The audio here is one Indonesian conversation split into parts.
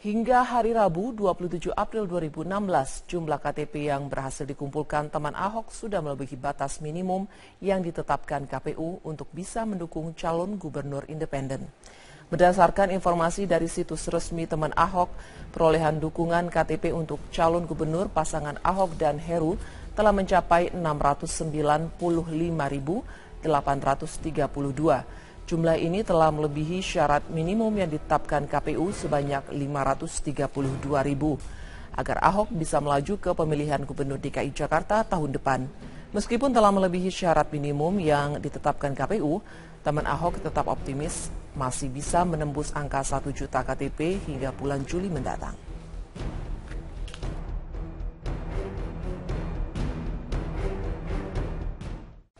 Hingga hari Rabu 27 April 2016, jumlah KTP yang berhasil dikumpulkan teman Ahok sudah melebihi batas minimum yang ditetapkan KPU untuk bisa mendukung calon gubernur independen. Berdasarkan informasi dari situs resmi teman Ahok, perolehan dukungan KTP untuk calon gubernur pasangan Ahok dan Heru telah mencapai 609.832 Jumlah ini telah melebihi syarat minimum yang ditetapkan KPU sebanyak 532 ribu agar Ahok bisa melaju ke pemilihan Gubernur DKI Jakarta tahun depan. Meskipun telah melebihi syarat minimum yang ditetapkan KPU, teman Ahok tetap optimis masih bisa menembus angka 1 juta KTP hingga bulan Juli mendatang.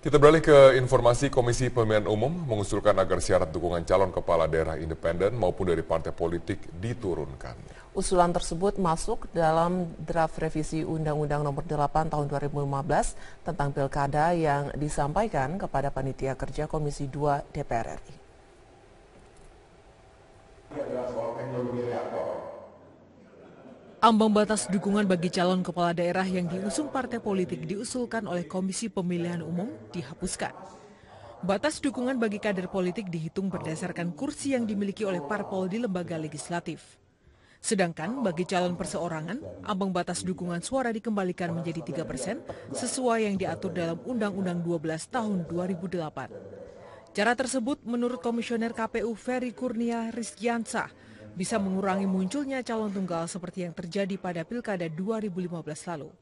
Kita beralih ke informasi Komisi Pemilihan Umum mengusulkan agar syarat dukungan calon kepala daerah independen maupun dari partai politik diturunkan. Usulan tersebut masuk dalam draft revisi Undang-Undang Nomor 8 Tahun 2015 tentang Pilkada yang disampaikan kepada Panitia Kerja Komisi 2 DPR RI. Ambang batas dukungan bagi calon kepala daerah yang diusung partai politik diusulkan oleh Komisi Pemilihan Umum dihapuskan. Batas dukungan bagi kader politik dihitung berdasarkan kursi yang dimiliki oleh parpol di lembaga legislatif. Sedangkan bagi calon perseorangan, ambang batas dukungan suara dikembalikan menjadi 3 persen sesuai yang diatur dalam Undang-Undang 12 tahun 2008. Cara tersebut menurut Komisioner KPU Ferry Kurnia Rizkyansah bisa mengurangi munculnya calon tunggal seperti yang terjadi pada Pilkada 2015 lalu.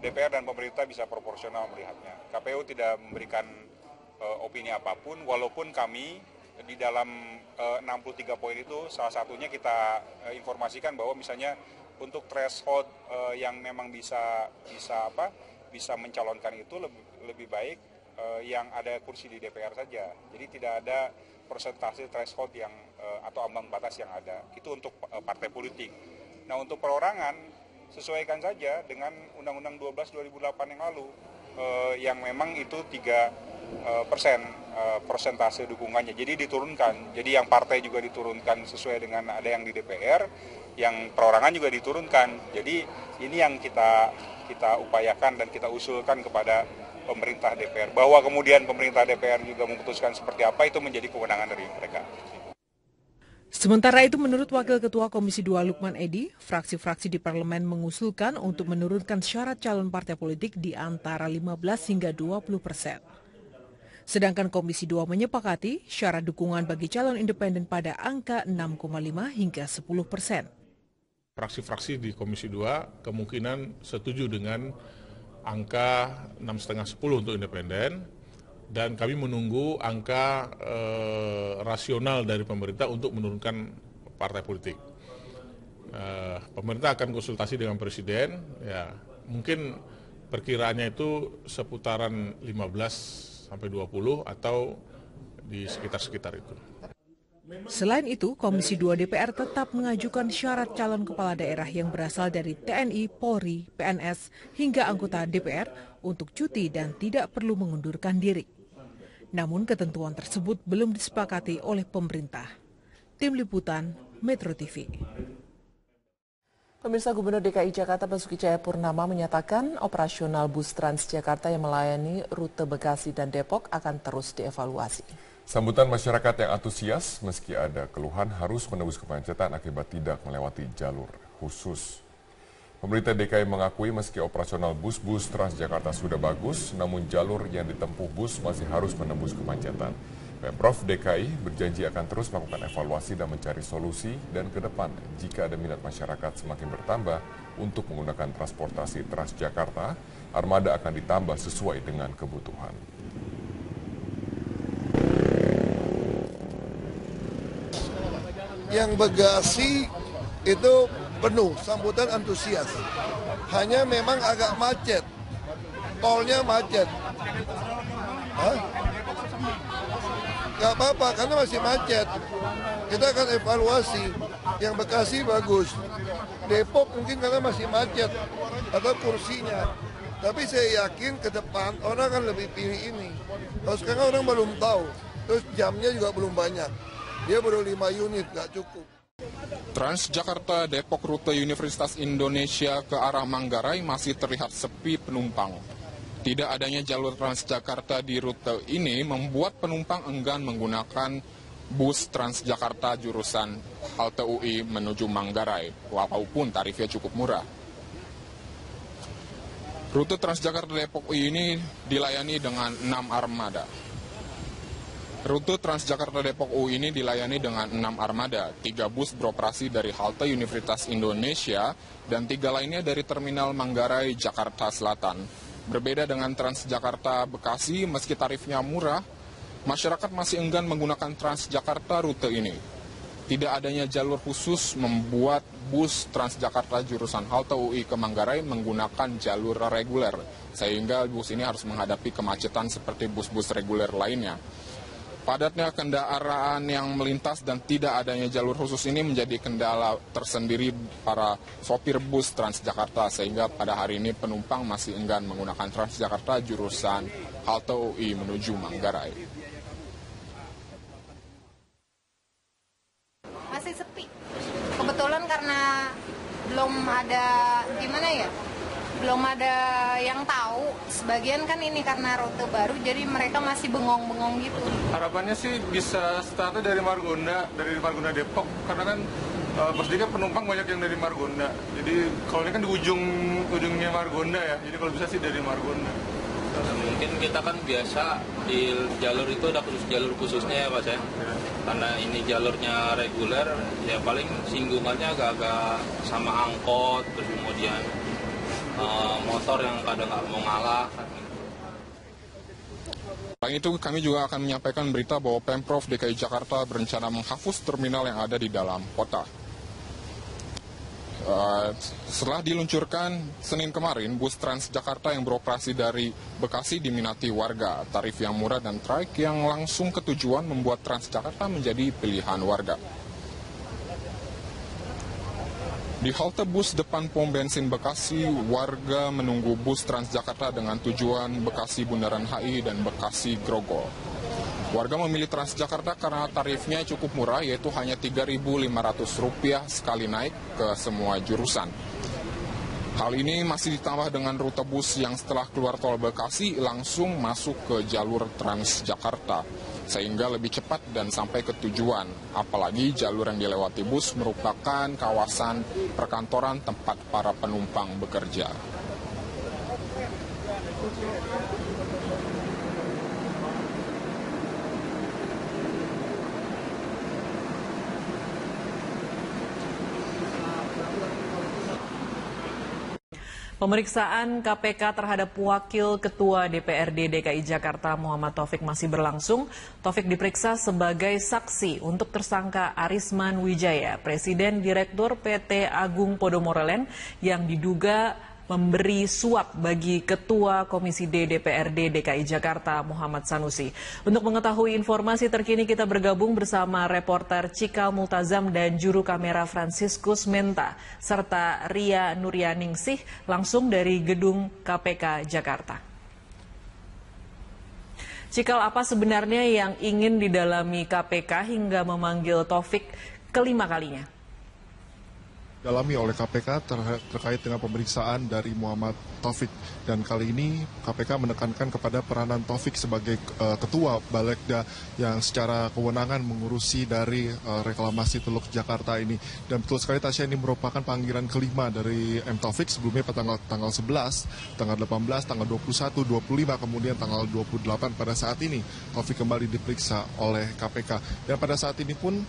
DPR dan pemerintah bisa proporsional melihatnya. KPU tidak memberikan uh, opini apa pun, walaupun kami di dalam uh, 63 poin itu salah satunya kita uh, informasikan bahwa misalnya untuk threshold uh, yang memang bisa bisa apa bisa mencalonkan itu lebih, lebih baik uh, yang ada kursi di DPR saja. Jadi tidak ada persentase threshold yang uh, atau ambang batas yang ada. Itu untuk uh, partai politik. Nah, untuk perorangan sesuaikan saja dengan Undang-Undang 12 2008 yang lalu uh, yang memang itu 3 uh, persen uh, persentase dukungannya. Jadi diturunkan. Jadi yang partai juga diturunkan sesuai dengan ada yang di DPR, yang perorangan juga diturunkan. Jadi ini yang kita kita upayakan dan kita usulkan kepada pemerintah DPR. Bahwa kemudian pemerintah DPR juga memutuskan seperti apa itu menjadi kewenangan dari mereka. Sementara itu menurut Wakil Ketua Komisi 2 Lukman Edi, fraksi-fraksi di parlemen mengusulkan untuk menurunkan syarat calon partai politik di antara 15 hingga 20 persen. Sedangkan Komisi 2 menyepakati syarat dukungan bagi calon independen pada angka 6,5 hingga 10 persen. Fraksi-fraksi di Komisi 2 kemungkinan setuju dengan angka 6,5-10 untuk independen, dan kami menunggu angka eh, rasional dari pemerintah untuk menurunkan partai politik. Eh, pemerintah akan konsultasi dengan presiden, ya mungkin perkiraannya itu seputaran 15 sampai 20 atau di sekitar-sekitar itu. Selain itu, Komisi 2 DPR tetap mengajukan syarat calon kepala daerah yang berasal dari TNI, Polri, PNS, hingga anggota DPR untuk cuti dan tidak perlu mengundurkan diri. Namun ketentuan tersebut belum disepakati oleh pemerintah. Tim Liputan, Metro TV. Pemirsa Gubernur DKI Jakarta Basuki Cahayapurnama menyatakan operasional bus Transjakarta yang melayani rute Bekasi dan Depok akan terus dievaluasi. Sambutan masyarakat yang antusias meski ada keluhan harus menembus kemacetan akibat tidak melewati jalur khusus. Pemerintah DKI mengakui meski operasional bus-bus Transjakarta sudah bagus, namun jalur yang ditempuh bus masih harus menembus kemacetan. Pemprov DKI berjanji akan terus melakukan evaluasi dan mencari solusi dan ke depan jika ada minat masyarakat semakin bertambah untuk menggunakan transportasi Transjakarta, armada akan ditambah sesuai dengan kebutuhan. Yang Bekasi itu penuh, sambutan antusias. Hanya memang agak macet, tolnya macet. Hah? Gak apa-apa, karena masih macet. Kita akan evaluasi. Yang Bekasi bagus. Depok mungkin karena masih macet atau kursinya. Tapi saya yakin ke depan orang akan lebih pilih ini. Kalau sekarang orang belum tahu. Terus jamnya juga belum banyak. Dia baru 5 unit, nggak cukup. Transjakarta Depok rute Universitas Indonesia ke arah Manggarai masih terlihat sepi penumpang. Tidak adanya jalur Transjakarta di rute ini membuat penumpang enggan menggunakan bus Transjakarta jurusan halte UI menuju Manggarai, walaupun tarifnya cukup murah. Rute Transjakarta Depok UI ini dilayani dengan 6 armada. Rute Transjakarta Depok U ini dilayani dengan enam armada, tiga bus beroperasi dari halte Universitas Indonesia, dan tiga lainnya dari Terminal Manggarai, Jakarta Selatan. Berbeda dengan Transjakarta Bekasi, meski tarifnya murah, masyarakat masih enggan menggunakan Transjakarta rute ini. Tidak adanya jalur khusus membuat bus Transjakarta jurusan halte UI ke Manggarai menggunakan jalur reguler, sehingga bus ini harus menghadapi kemacetan seperti bus-bus reguler lainnya. Padatnya kendaraan yang melintas dan tidak adanya jalur khusus ini menjadi kendala tersendiri para sopir bus Transjakarta sehingga pada hari ini penumpang masih enggan menggunakan Transjakarta jurusan halte UI menuju Manggarai. Masih sepi. Kebetulan karena belum ada gimana ya? belum ada yang tahu. Sebagian kan ini karena rute baru, jadi mereka masih bengong-bengong gitu. Harapannya sih bisa startnya dari Margonda, dari Margonda Depok, karena kan uh, pasti kan penumpang banyak yang dari Margonda. Jadi kalau ini kan di ujung ujungnya Margonda ya, jadi kalau bisa sih dari Margonda. Nah, mungkin kita kan biasa di jalur itu ada khusus jalur khususnya ya Pak ya. Karena ini jalurnya reguler, ya paling singgungannya agak-agak sama angkot, terus kemudian uh, motor yang kadang nggak mau ngalah. Selain itu, kami juga akan menyampaikan berita bahwa Pemprov DKI Jakarta berencana menghapus terminal yang ada di dalam kota. Uh, setelah diluncurkan Senin kemarin, bus Transjakarta yang beroperasi dari Bekasi diminati warga. Tarif yang murah dan traik yang langsung ke tujuan membuat Transjakarta menjadi pilihan warga. Di halte bus depan pom bensin Bekasi, warga menunggu bus Transjakarta dengan tujuan Bekasi Bundaran HI dan Bekasi Grogol. Warga memilih Transjakarta karena tarifnya cukup murah, yaitu hanya Rp3.500 sekali naik ke semua jurusan. Hal ini masih ditambah dengan rute bus yang setelah keluar tol Bekasi langsung masuk ke jalur Transjakarta sehingga lebih cepat dan sampai ke tujuan. Apalagi jalur yang dilewati bus merupakan kawasan perkantoran tempat para penumpang bekerja. Pemeriksaan KPK terhadap Wakil Ketua DPRD DKI Jakarta Muhammad Taufik masih berlangsung. Taufik diperiksa sebagai saksi untuk tersangka Arisman Wijaya, Presiden Direktur PT Agung Podomorelen yang diduga memberi suap bagi Ketua Komisi D DPRD DKI Jakarta Muhammad Sanusi. Untuk mengetahui informasi terkini kita bergabung bersama reporter Cikal Multazam dan juru kamera Franciscus Menta serta Ria Nuryaningsih langsung dari gedung KPK Jakarta. Cikal apa sebenarnya yang ingin didalami KPK hingga memanggil Taufik kelima kalinya? Dalami oleh KPK ter terkait dengan pemeriksaan dari Muhammad Taufik. Dan kali ini KPK menekankan kepada peranan Taufik sebagai uh, ketua Balekda yang secara kewenangan mengurusi dari uh, reklamasi Teluk Jakarta ini. Dan betul sekali Tasya ini merupakan panggilan kelima dari M Taufik. Sebelumnya pada tanggal tanggal 11, tanggal 18, tanggal 21, 25 kemudian tanggal 28 pada saat ini Taufik kembali diperiksa oleh KPK dan pada saat ini pun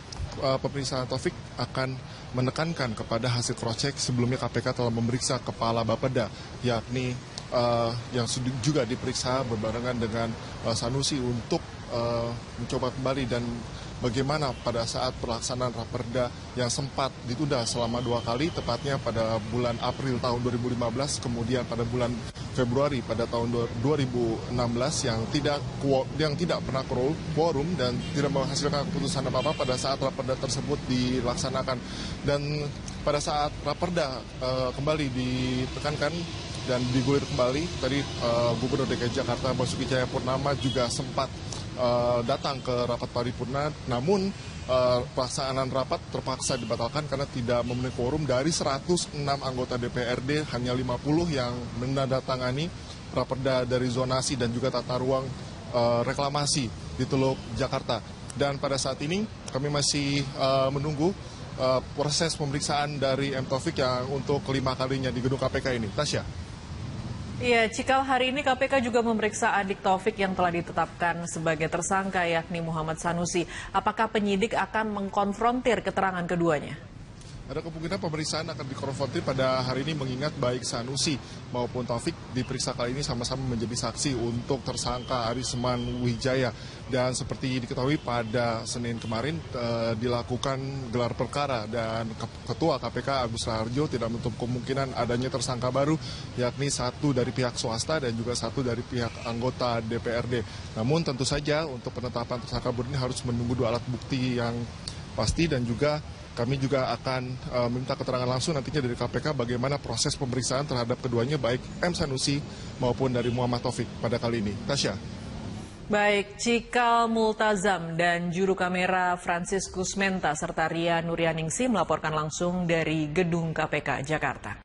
uh, pemeriksaan Taufik akan menekankan kepada hasil cross check sebelumnya KPK telah memeriksa kepala Bapeda yakni uh, yang juga diperiksa berbarengan dengan uh, Sanusi untuk uh, mencoba kembali dan bagaimana pada saat pelaksanaan raperda yang sempat ditunda selama dua kali, tepatnya pada bulan April tahun 2015, kemudian pada bulan Februari pada tahun 2016 yang tidak yang tidak pernah quorum dan tidak menghasilkan keputusan apa-apa pada saat raperda tersebut dilaksanakan. Dan pada saat raperda uh, kembali ditekankan dan digulir kembali tadi uh, Gubernur DKI Jakarta Basuki Cahayapurnama juga sempat uh, datang ke rapat paripurna, namun uh, pelaksanaan rapat terpaksa dibatalkan karena tidak memenuhi quorum dari 106 anggota DPRD hanya 50 yang menandatangani raperda dari zonasi dan juga tata ruang uh, reklamasi di Teluk Jakarta. Dan pada saat ini kami masih uh, menunggu uh, proses pemeriksaan dari M Taufik yang untuk kelima kalinya di gedung KPK ini. Tasya. Iya, Cikal hari ini KPK juga memeriksa adik Taufik yang telah ditetapkan sebagai tersangka yakni Muhammad Sanusi. Apakah penyidik akan mengkonfrontir keterangan keduanya? Ada kemungkinan pemeriksaan akan dikonfrontir pada hari ini mengingat baik Sanusi maupun Taufik diperiksa kali ini sama-sama menjadi saksi untuk tersangka Arisman Wijaya. Dan seperti diketahui pada Senin kemarin eh, dilakukan gelar perkara dan Ketua KPK Agus Raharjo tidak menutup kemungkinan adanya tersangka baru yakni satu dari pihak swasta dan juga satu dari pihak anggota DPRD. Namun tentu saja untuk penetapan tersangka baru ini harus menunggu dua alat bukti yang pasti dan juga kami juga akan uh, minta keterangan langsung nantinya dari KPK bagaimana proses pemeriksaan terhadap keduanya baik M Sanusi maupun dari Muhammad Taufik pada kali ini. Tasya. Baik, Cikal Multazam dan juru kamera Franciscus Menta serta Ria Nuryaningsi melaporkan langsung dari Gedung KPK Jakarta.